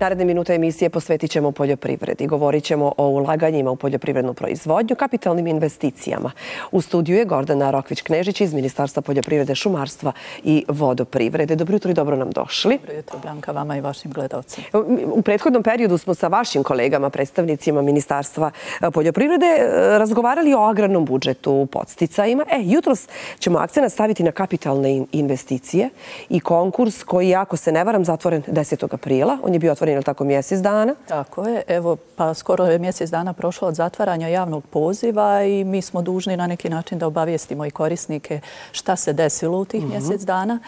Naredne minute emisije posvetit ćemo poljoprivredi. Govorit ćemo o ulaganjima u poljoprivrednu proizvodnju, kapitalnim investicijama. U studiju je Gordana Rokvić-Knežić iz Ministarstva poljoprivrede, šumarstva i vodoprivrede. Dobro jutro i dobro nam došli. Dobro jutro, Blanka, vama i vašim gledalcima. U prethodnom periodu smo sa vašim kolegama, predstavnicima Ministarstva poljoprivrede, razgovarali o agrarnom budžetu, podsticajima. E, jutros ćemo akcena staviti na kapitalne investicije i konkurs koji, ako se ne varam, zatvoren 10. aprila. On je bio otvoren, ili tako, mjesec dana? Tako je. Evo, pa skoro je mjesec dana prošlo od zatvaranja javnog poziva i mi smo dužni na neki način da obavijestimo i korisnike šta se desilo u tih mhm. mjesec dana.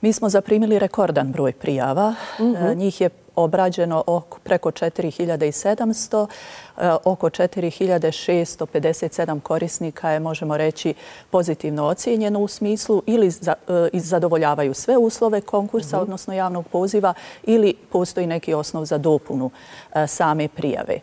Mi smo zaprimili rekordan broj prijava. Mhm. Njih je obrađeno preko 4700, e, oko 4657 korisnika je, možemo reći, pozitivno ocijenjeno u smislu ili e, zadovoljavaju sve uslove konkursa, mhm. odnosno javnog poziva, ili postoji neki osnov za dopunu same prijave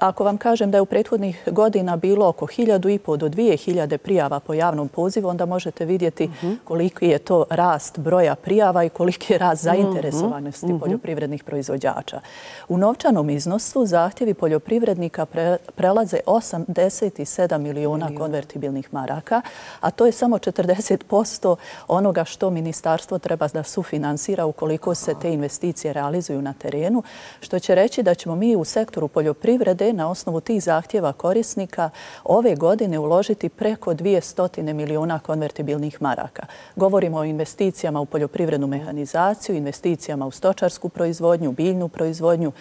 ako vam kažem da je u prethodnih godina bilo oko 1500 do 2000 prijava po javnom pozivu, onda možete vidjeti mhm. koliki je to rast broja prijava i koliki je rast zainteresovanosti mhm. poljoprivrednih proizvođača. U novčanom iznosu zahtjevi poljoprivrednika prelaze 87 miliona konvertibilnih maraka, a to je samo 40% onoga što ministarstvo treba da sufinansira ukoliko se te investicije realizuju na terenu, što će reći da ćemo mi u sektoru poljoprivrede privrede na osnovu tih zahtjeva korisnika ove godine uložiti preko 200 miliona konvertibilnih maraka. Govorimo o investicijama u poljoprivrednu mehanizaciju, investicijama u stočarsku proizvodnju, biljnu proizvodnju,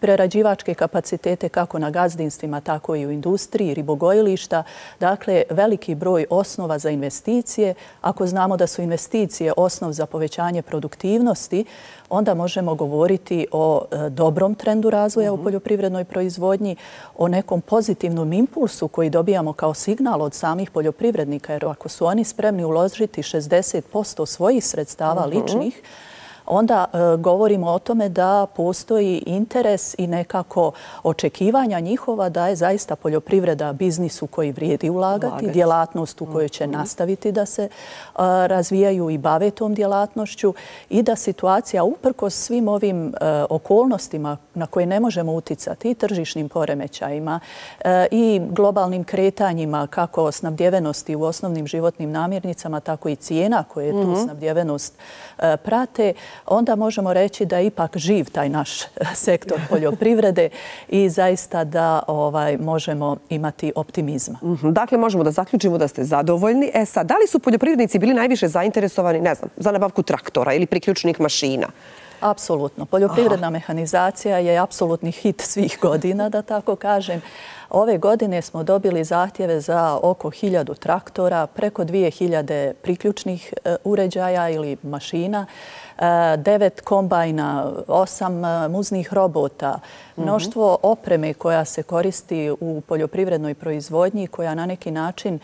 prerađivačke kapacitete kako na gazdinstvima, tako i u industriji, ribogojilišta. Dakle, veliki broj osnova za investicije. Ako znamo da su investicije osnov za povećanje produktivnosti, onda možemo govoriti o e, dobrom trendu razvoja u mhm. poljoprivrednoj proizvodnji, o nekom pozitivnom impulsu koji dobijamo kao signal od samih poljoprivrednika, jer ako su oni spremni uložiti 60% svojih sredstava mhm. ličnih, onda e, govorimo o tome da postoji interes i nekako očekivanja njihova da je zaista poljoprivreda biznis u koji vrijedi ulagati, djelatnost u kojoj će mhm. nastaviti da se e, razvijaju i bave tom djelatnošću i da situacija uprko svim ovim e, okolnostima na koje ne možemo uticati i tržišnim poremećajima i globalnim kretanjima kako snabdjevenosti u osnovnim životnim namirnicama, tako i cijena koje tu mhm. snabdjevenost prate, onda možemo reći da je ipak živ taj naš sektor poljoprivrede i zaista da ovaj, možemo imati optimizma. Mhm. Dakle, možemo da zaključimo da ste zadovoljni. E sad, da li su poljoprivrednici bili najviše zainteresovani, ne znam, za nabavku traktora ili priključnih mašina? Apsolutno. Poljoprivredna mehanizacija je apsolutni hit svih godina, da tako kažem. Ove godine smo dobili zahtjeve za oko hiljadu traktora, preko dvije hiljade priključnih e, uređaja ili mašina, devet kombajna, osam e, muznih robota, mnoštvo opreme koja se koristi u poljoprivrednoj proizvodnji, koja na neki način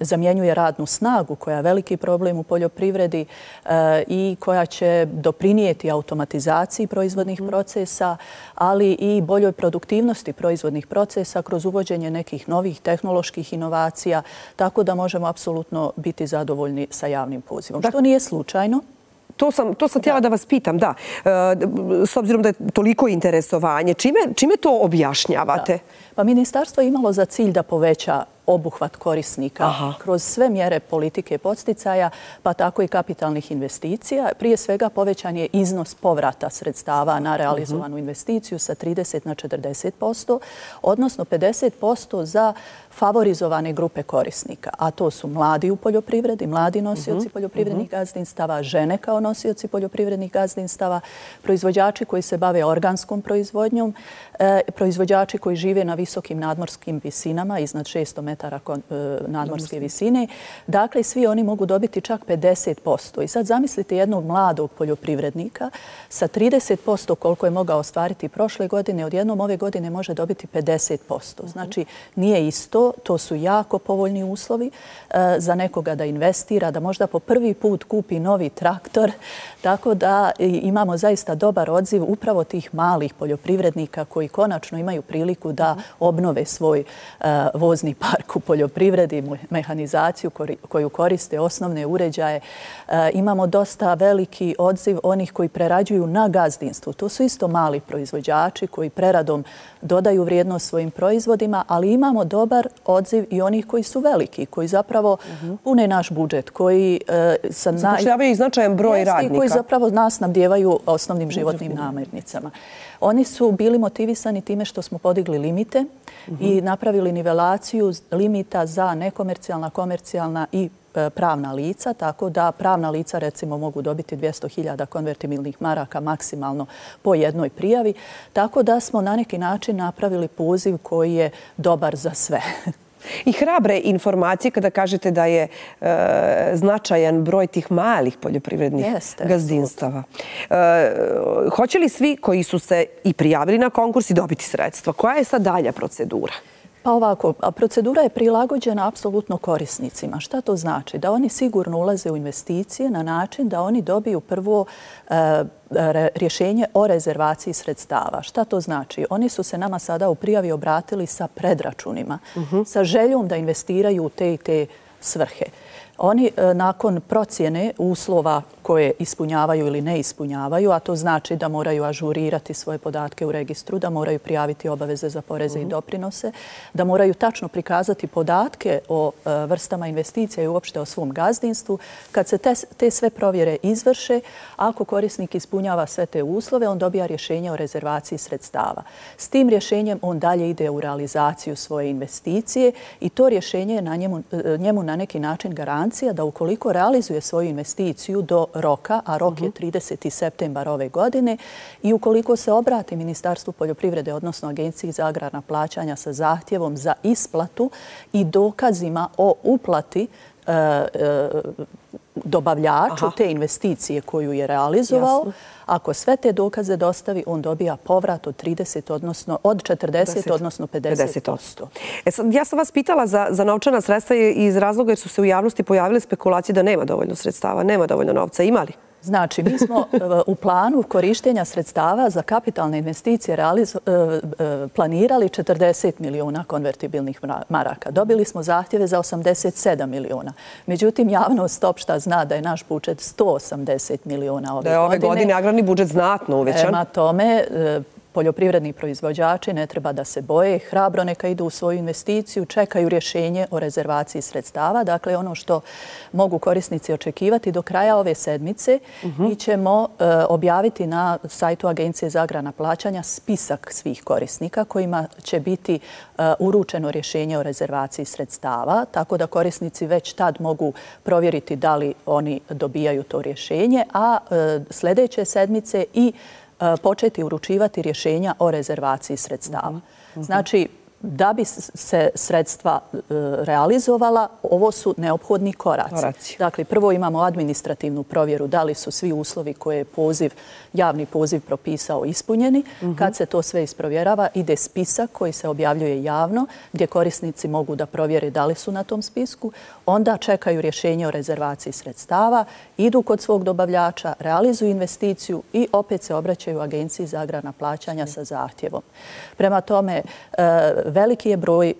zamjenjuje radnu snagu, koja je veliki problem u poljoprivredi e, i koja će doprinijeti automatizaciji proizvodnih mhm. procesa, ali i boljoj produktivnosti proizvodnih procesa kroz uvođenje nekih novih tehnoloških inovacija, tako da možemo apsolutno biti zadovoljni sa javnim pozivom. Što nije slučajno, To sam, to sam htjela da vas pitam, da. E, s obzirom da je toliko interesovanje, čime, čime to objašnjavate? Pa ministarstvo je imalo za cilj da poveća obuhvat korisnika kroz sve mjere politike podsticaja, pa tako i kapitalnih investicija. Prije svega povećan je iznos povrata sredstava na realizovanu investiciju sa 30 na 40%, odnosno 50% za favorizovane grupe korisnika, a to su mladi u poljoprivredi, mladi nosioci poljoprivrednih gazdinstava, žene kao nosioci poljoprivrednih gazdinstava, proizvođači koji se bave organskom proizvodnjom, e, proizvođači koji žive na visokim nadmorskim visinama iznad 600 metara e, nadmorske visine. Dakle, svi oni mogu dobiti čak 50%. I sad zamislite jednog mladog poljoprivrednika sa 30% koliko je mogao ostvariti prošle godine, odjednom ove godine može dobiti 50%. Znači, nije isto, to su jako povoljni uslovi e, za nekoga da investira, da možda po prvi put kupi novi traktor. Tako da imamo zaista dobar odziv upravo tih malih poljoprivrednika koji konačno imaju priliku da obnove svoj uh, vozni park park u poljoprivredi, mehanizaciju koju koriste osnovne uređaje. E, imamo dosta veliki odziv onih koji prerađuju na gazdinstvu. To su isto mali proizvođači koji preradom dodaju vrijednost svojim proizvodima, ali imamo dobar odziv i onih koji su veliki, koji zapravo pune naš budžet, koji sa naj... Zapošljavaju i značajan broj radnika. Koji zapravo nas nabdjevaju osnovnim životnim namirnicama. Oni su bili motivisani time što smo podigli limite i napravili nivelaciju limita za nekomercijalna, komercijalna i e, pravna lica, tako da pravna lica recimo mogu dobiti 200.000 konvertibilnih maraka maksimalno po jednoj prijavi, tako da smo na neki način napravili poziv koji je dobar za sve. I hrabre informacije kada kažete da je e, značajan broj tih malih poljoprivrednih gazdinstava. E, hoće li svi koji su se i prijavili na konkurs i dobiti sredstva? Koja je sad dalja procedura? Pa ovako, procedura je prilagođena apsolutno korisnicima. Šta to znači? Da oni sigurno ulaze u investicije na način da oni dobiju prvo e, rješenje o rezervaciji sredstava. Šta to znači? Oni su se nama sada u prijavi obratili sa predračunima, mhm. sa željom da investiraju u te i te svrhe. Oni e, nakon procjene uslova koje ispunjavaju ili ne ispunjavaju, a to znači da moraju ažurirati svoje podatke u registru, da moraju prijaviti obaveze za poreze i mhm. doprinose, da moraju tačno prikazati podatke o e, vrstama investicija i uopšte o svom gazdinstvu. Kad se te sve provjere izvrše, ako korisnik ispunjava sve te uslove, on dobija rješenje o rezervaciji sredstava. S tim rješenjem on dalje ide u realizaciju svoje investicije i to rješenje je e, njemu na neki način garancija da ukoliko realizuje svoju investiciju do roka, a rok je 30. Mhm. septembar ove godine, i ukoliko se obrati Ministarstvu poljoprivrede, odnosno Agenciji za agrarna plaćanja sa zahtjevom za isplatu i dokazima o uplati e, e, dobavljaču te investicije koju je realizovao, ako sve te dokaze dostavi, on dobija povrat od 30, odnosno od 40, odnosno 50%. E ja sam vas pitala za novčana sredstva iz razloga jer su se u javnosti pojavile spekulacije da nema dovoljno sredstava, nema dovoljno novca. Imali? Znači, mi smo e, u planu korištenja sredstava za kapitalne investicije e, e, planirali 40 miliona konvertibilnih maraka. Dobili smo zahtjeve za 87 miliona. Međutim, javnost opšta zna da je naš budžet 180 miliona ove godine. Da je ove godine agrarni budžet znatno uvećan. Ema tome, poljoprivredni proizvođači ne treba da se boje, hrabro neka idu u svoju investiciju, čekaju rješenje o rezervaciji sredstava. Dakle, ono što mogu korisnici očekivati do kraja ove sedmice, mhm. mi ćemo e, objaviti na sajtu Agencije za agrana plaćanja spisak svih korisnika kojima će biti e, uručeno rješenje o rezervaciji sredstava, tako da korisnici već tad mogu provjeriti da li oni dobijaju to rješenje, a e, sljedeće sedmice i E, početi uručivati rješenja o rezervaciji sredstava. Mhm. Mhm. Znači, da bi se sredstva e, realizovala, ovo su neophodni koraci. Dakle, prvo imamo administrativnu provjeru da li su svi uslovi koje je poziv, javni poziv propisao ispunjeni. Mhm. Kad se to sve isprovjerava, ide spisak koji se objavljuje javno, gdje korisnici mogu da provjeri da li su na tom spisku. Onda čekaju rješenje o rezervaciji sredstava, idu kod svog dobavljača, realizuju investiciju i opet se obraćaju agenciji za agrarna plaćanja sa zahtjevom. Prema tome, e, veliki je broj e,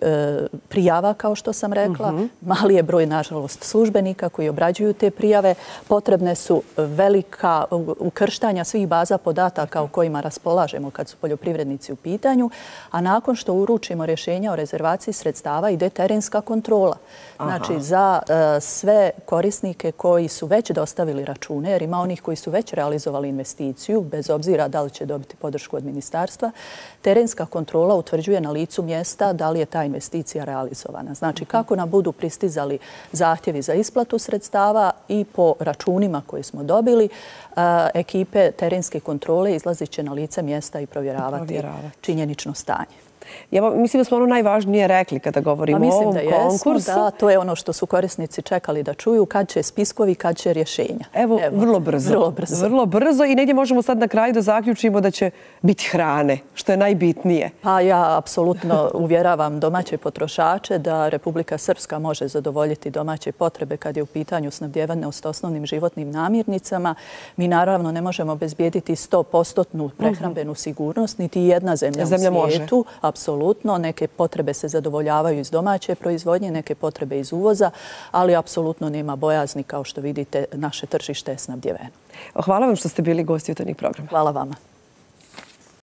prijava, kao što sam rekla. Mhm. Mali je broj, nažalost, službenika koji obrađuju te prijave. Potrebne su velika ukrštanja svih baza podataka o kojima raspolažemo kad su poljoprivrednici u pitanju. A nakon što uručimo rješenja o rezervaciji sredstava, ide terenska kontrola. Znači, za e, sve korisnike koji su već dostavili račune, jer ima onih koji su već realizovali investiciju, bez obzira da li će dobiti podršku od ministarstva, terenska kontrola utvrđuje na licu mjesta da li je ta investicija realizovana. Znači, kako nam budu pristizali zahtjevi za isplatu sredstava i po računima koje smo dobili, ekipe terenske kontrole izlazit će na lice mjesta i provjeravati činjenično stanje. Ja mislim da smo ono najvažnije rekli kada govorimo o ovom konkursu. Da, to je ono što su korisnici čekali da čuju kad će spiskovi, kad će rješenja. Evo, vrlo brzo. Vrlo brzo. Vrlo brzo i negdje možemo sad na kraju da zaključimo da će biti hrane, što je najbitnije. Pa ja apsolutno uvjeravam domaće potrošače da Republika Srpska može zadovoljiti domaće potrebe kad je u pitanju snabdjevane s osnovnim životnim namirnicama. Mi naravno ne možemo bezbijediti 100% prehrambenu sigurnost, niti jedna zemlja, u svijetu. Može apsolutno. Neke potrebe se zadovoljavaju iz domaće proizvodnje, neke potrebe iz uvoza, ali apsolutno nema bojazni, kao što vidite, naše tržište je snabdjeveno. Hvala vam što ste bili gosti u tog programa. Hvala vama.